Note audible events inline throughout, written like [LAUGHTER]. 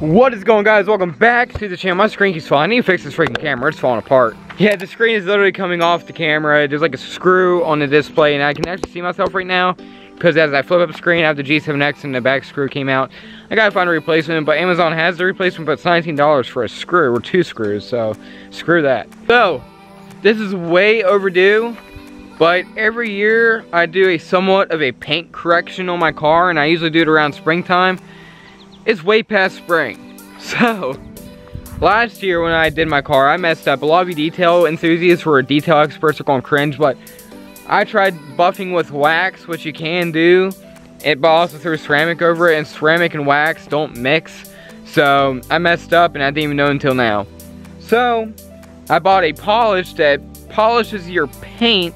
What is going guys? Welcome back to the channel. My screen keeps falling. I need to fix this freaking camera. It's falling apart. Yeah, the screen is literally coming off the camera. There's like a screw on the display and I can actually see myself right now because as I flip up the screen, I have the G7X and the back screw came out. I gotta find a replacement, but Amazon has the replacement, but it's $19 for a screw or two screws, so screw that. So, this is way overdue, but every year I do a somewhat of a paint correction on my car and I usually do it around springtime it's way past spring. [LAUGHS] So, last year when I did my car, I messed up. A lot of you detail enthusiasts or detail experts are gonna cringe, but I tried buffing with wax, which you can do, it, but also threw ceramic over it, and ceramic and wax don't mix. So, I messed up and I didn't even know until now. So, I bought a polish that polishes your paint,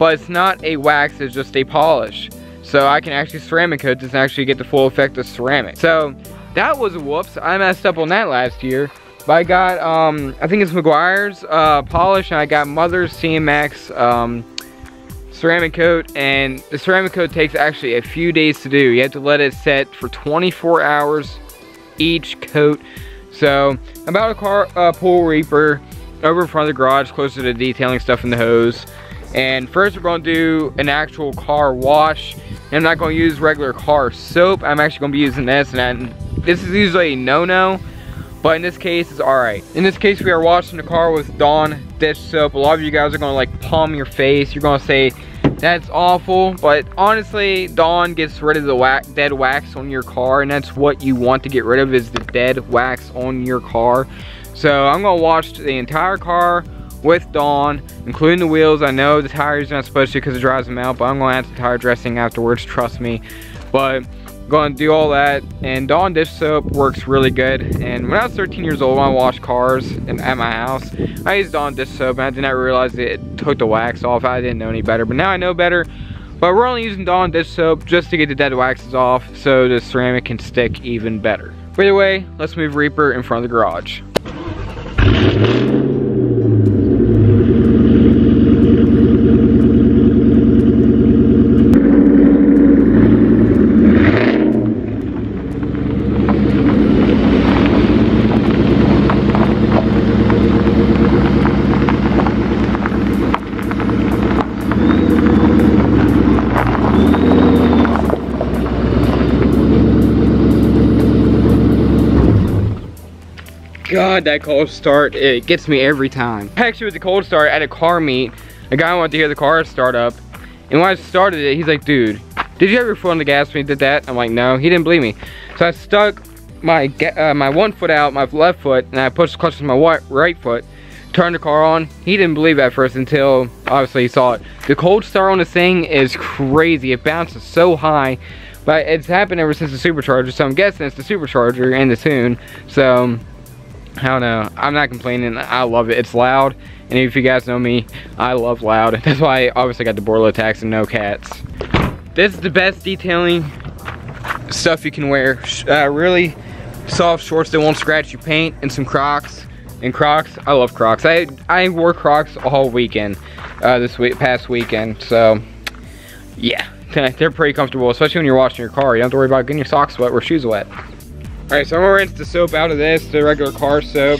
but it's not a wax, it's just a polish. So I can actually ceramic coat this and actually get the full effect of ceramic. So that was whoops. I messed up on that last year. But I got, um, I think it's Meguiar's uh, polish and I got Mothers CMX um, ceramic coat and the ceramic coat takes actually a few days to do. You have to let it set for 24 hours each coat. So about a car uh, pool reaper over in front of the garage closer to detailing stuff in the hose. And first we're to do an actual car wash. I'm not to use regular car soap. I'm actually to be using this. And this is usually a no-no. But in this case, it's alright. In this case, we are washing the car with Dawn dish soap. A lot of you guys are to like palm your face. You're to say, that's awful. But honestly, Dawn gets rid of the wax, dead wax on your car. And that's what you want to get rid of is the dead wax on your car. So I'm to wash the entire car with Dawn, including the wheels. I know the tires are not supposed to because it dries them out, but I'm gonna add some tire dressing afterwards, trust me. But gonna do all that and Dawn dish soap works really good. And when I was 13 years old when I washed cars in, at my house. I used Dawn dish soap and I did not realize it took the wax off. I didn't know any better but now I know better. But we're only using Dawn dish soap just to get the dead waxes off so the ceramic can stick even better. But either way let's move Reaper in front of the garage God, that cold start, it gets me every time. Actually, with the cold start at a car meet, a guy wanted to hear the car start up. And when I started it, he's like, dude, did you ever foot on the gas when you did that? I'm like, no, he didn't believe me. So I stuck my uh, my one foot out, my left foot, and I pushed the clutch with my right foot, turned the car on. He didn't believe at first until obviously he saw it. The cold start on this thing is crazy. It bounces so high. But it's happened ever since the supercharger, so I'm guessing it's the supercharger and the tune. So I don't know. I'm not complaining. I love it. It's loud. And if you guys know me, I love loud. [LAUGHS] That's why I obviously got the Borla ATAK and no cats. This is the best detailing stuff you can wear. Uh, really soft shorts that won't scratch your paint and some Crocs. And Crocs, I love Crocs. I I wore Crocs all weekend, uh, this week, past weekend. So, yeah, [LAUGHS] they're pretty comfortable, especially when you're washing your car. You don't have to worry about getting your socks wet or shoes wet. Alright, so I'm gonna rinse the soap out of this, the regular car soap.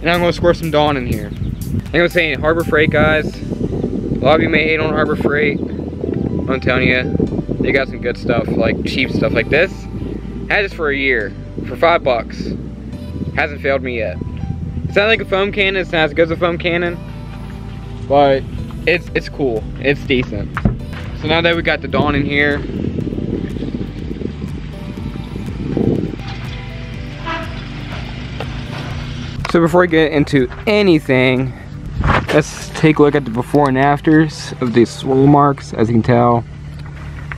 And I'm gonna squirt some Dawn in here. I'm saying Harbor Freight, guys. A lot of you may hate on Harbor Freight. I'm telling you, they got some good stuff, like cheap stuff like this. Had this for a year, for five bucks. Hasn't failed me yet. It's not like a foam cannon, it's not as good as a foam cannon, but it's it's cool, it's decent. So now that we got the Dawn in here, So before I get into anything, let's take a look at the before and afters of these swirl marks. As you can tell,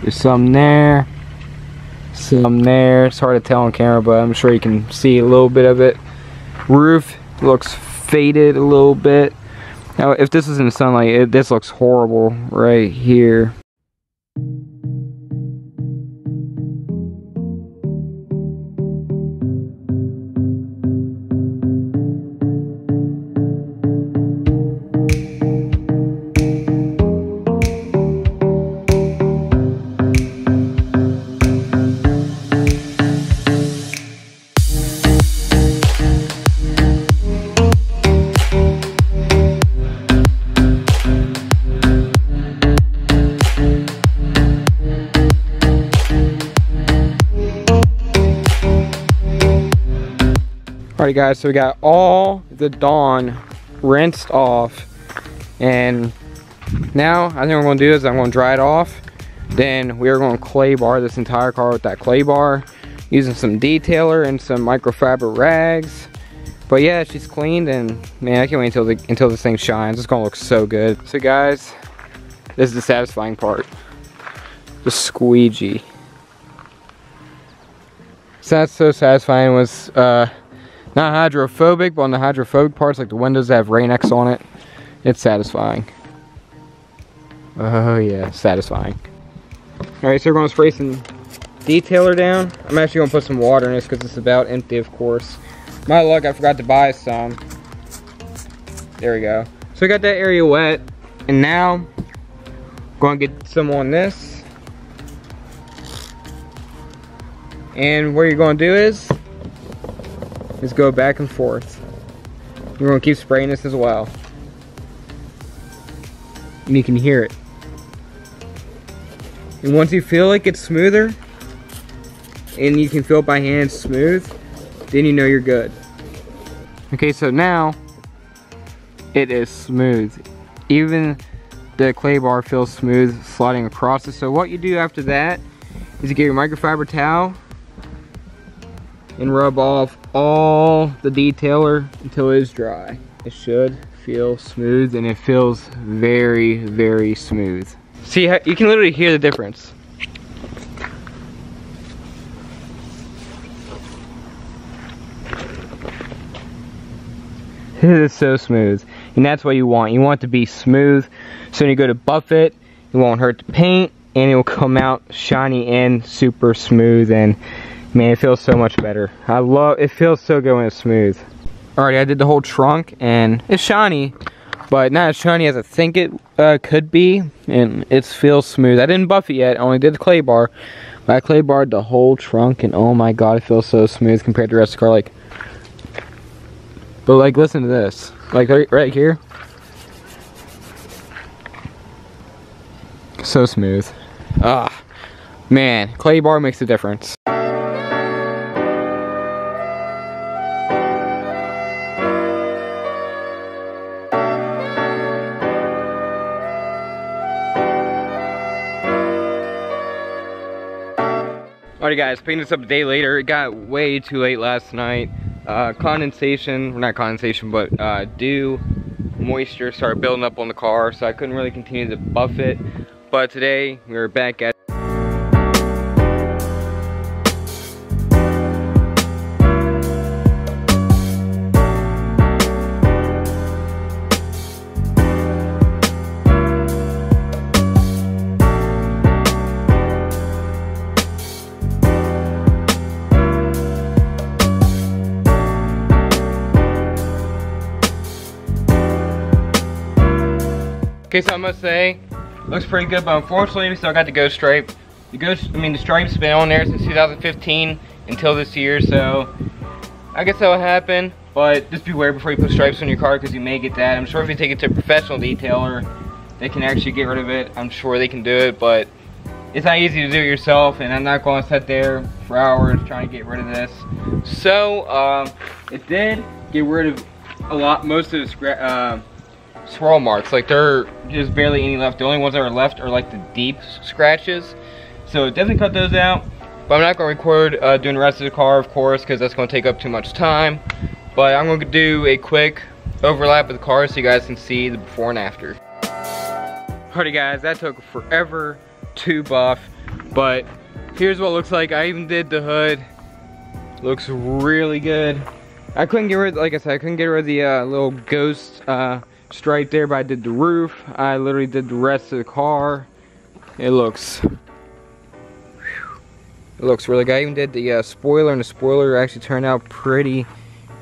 there's some there, some there. It's hard to tell on camera, but I'm sure you can see a little bit of it. Roof looks faded a little bit. Now, if this is in the sunlight, it, this looks horrible right here. Alright guys, so we got all the Dawn rinsed off. And now, I think I'm gonna do is I'm gonna dry it off. Then we are gonna clay bar this entire car with that clay bar. Using some detailer and some microfiber rags. But yeah, she's cleaned and man, I can't wait until, the, until this thing shines. It's gonna look so good. So guys, this is the satisfying part. The squeegee. So that's so satisfying was uh, not hydrophobic, but on the hydrophobic parts, like the windows that have Rain-X on it, it's satisfying. Oh yeah, satisfying. Alright, so we're gonna spray some detailer down. I'm actually gonna put some water in this because it's about empty, of course. My luck, I forgot to buy some. There we go. So we got that area wet, and now, gonna get some on this. And what you're gonna do is, is go back and forth. We're gonna keep spraying this as well. And you can hear it. And once you feel like it's smoother, and you can feel it by hand smooth, then you know you're good. Okay, so now, it is smooth. Even the clay bar feels smooth sliding across it. So what you do after that is you get your microfiber towel and rub off all the detailer until it is dry. It should feel smooth and it feels very, very smooth. See, you can literally hear the difference. [LAUGHS] It is so smooth. And that's what you want. You want it to be smooth. So when you go to buff it, it won't hurt the paint and it will come out shiny and super smooth and man it feels so much better. I love it feels so good when it's smooth. Alright I did the whole trunk and it's shiny but not as shiny as I think it uh, could be and it feels smooth. I didn't buff it yet, I only did the clay bar. But I clay barred the whole trunk and oh my god it feels so smooth compared to the rest of the car like but like, listen to this. Like right here. So smooth. Ah, man, clay bar makes a difference. Alright guys, picking this up a day later. It got way too late last night uh, condensation, not condensation, but uh, dew, moisture started building up on the car, so I couldn't really continue to buff it. But today, we are back at Okay, so I must say, looks pretty good, but unfortunately we still got the ghost stripe. The ghost, I mean the stripe's been on there since 2015 until this year, so I guess that'll happen. But just beware before you put stripes on your car because you may get that. I'm sure if you take it to a professional detailer, they can actually get rid of it. I'm sure they can do it, but it's not easy to do it yourself, and I'm not going to sit there for hours trying to get rid of this. So, um, it did get rid of a lot, most of the uh, swirl marks. Like there just barely any left. The only ones that are left are like the deep scratches. So definitely cut those out. But I'm not to record uh, doing the rest of the car, of course, because that's to take up too much time. But I'm to do a quick overlap of the car so you guys can see the before and after. Alrighty guys, that took forever to buff. But here's what looks like. I even did the hood. Looks really good. I couldn't get rid, like I said, I couldn't get rid of the uh, little ghost uh, stripe there, but I did the roof. I literally did the rest of the car. It looks, it looks really good. I even did the uh, spoiler, and the spoiler actually turned out pretty,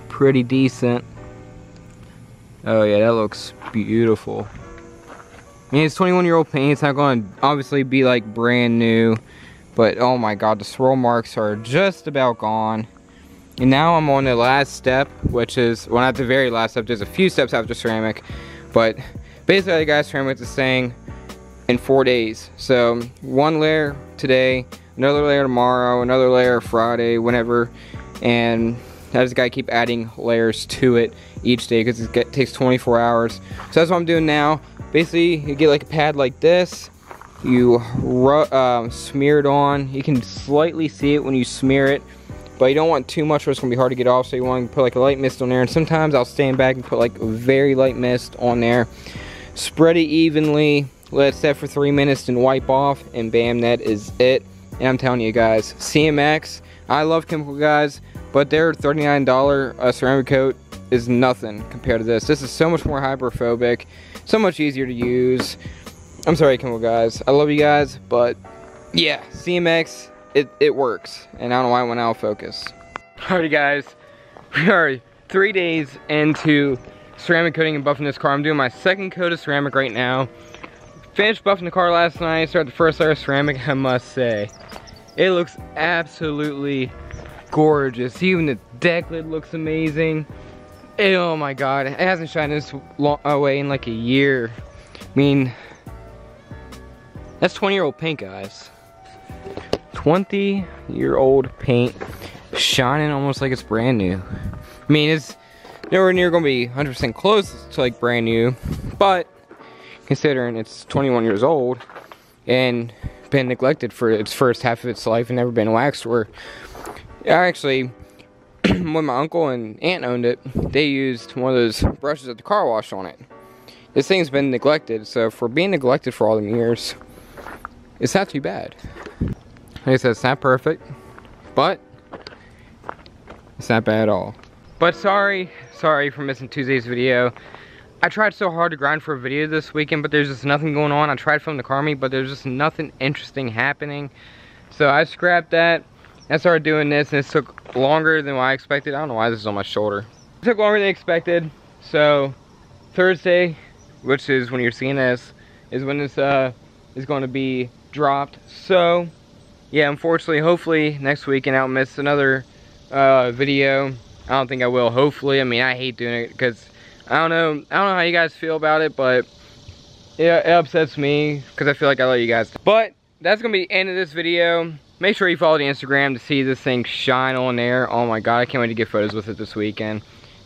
pretty decent. Oh yeah, that looks beautiful. I mean, it's 21 year old paint. It's not going to obviously be like brand new. But oh my god, the swirl marks are just about gone. And now I'm on the last step, which is, well not the very last step, there's a few steps after ceramic, but basically guys, ceramic is saying in four days. So one layer today, another layer tomorrow, another layer Friday, whenever, and I just gotta keep adding layers to it each day because it takes 24 hours. So that's what I'm doing now. Basically, you get like a pad like this. You um, smear it on. You can slightly see it when you smear it, but you don't want too much or it's gonna be hard to get off. So you want to put like a light mist on there. And sometimes I'll stand back and put like a very light mist on there. Spread it evenly. Let it set for three minutes and wipe off. And bam, that is it. And I'm telling you guys, CMX, I love chemical guys, but their $39 uh, ceramic coat is nothing compared to this. This is so much more hydrophobic, so much easier to use. I'm sorry, chemical guys. I love you guys, but yeah, CMX, it, it works. And I don't know why I went out of focus. Alrighty guys, we are three days into ceramic coating and buffing this car. I'm doing my second coat of ceramic right now. Finished buffing the car last night, started the first layer of ceramic, I must say. It looks absolutely gorgeous. Even the deck lid looks amazing. Oh my god, it hasn't shined this long away uh, in like a year. I mean, that's 20 year old paint, guys. 20 year old paint shining almost like it's brand new. I mean, it's nowhere near gonna be 100% close to like brand new, but considering it's 21 years old and been neglected for its first half of its life and never been waxed or actually [CLEARS THROAT] when my uncle and aunt owned it they used one of those brushes at the car wash on it this thing's been neglected so for being neglected for all them years it's not too bad like I said it's not perfect but it's not bad at all but sorry sorry for missing Tuesday's video I tried so hard to grind for a video this weekend, but there's just nothing going on. I tried filming the car meet, but there's just nothing interesting happening. So I scrapped that. I started doing this, and this took longer than what I expected. I don't know why this is on my shoulder. It took longer than expected. So Thursday, which is when you're seeing this, is when this uh, is going to be dropped. So yeah, unfortunately, hopefully next week, and I'll miss another uh, video. I don't think I will. Hopefully, I mean, I hate doing it because I don't know. I don't know how you guys feel about it, but it, it upsets me because I feel like I let you guys. But that's going to be the end of this video. Make sure you follow the Instagram to see this thing shine on there. Oh my god, I can't wait to get photos with it this weekend.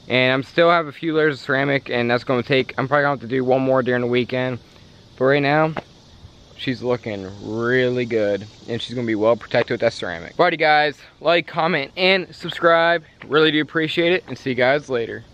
And I'm still have a few layers of ceramic, and that's going to take, I'm probably going to have to do one more during the weekend. But right now, she's looking really good. And she's to be well protected with that ceramic. Alrighty guys, like, comment, and subscribe. Really do appreciate it, and see you guys later.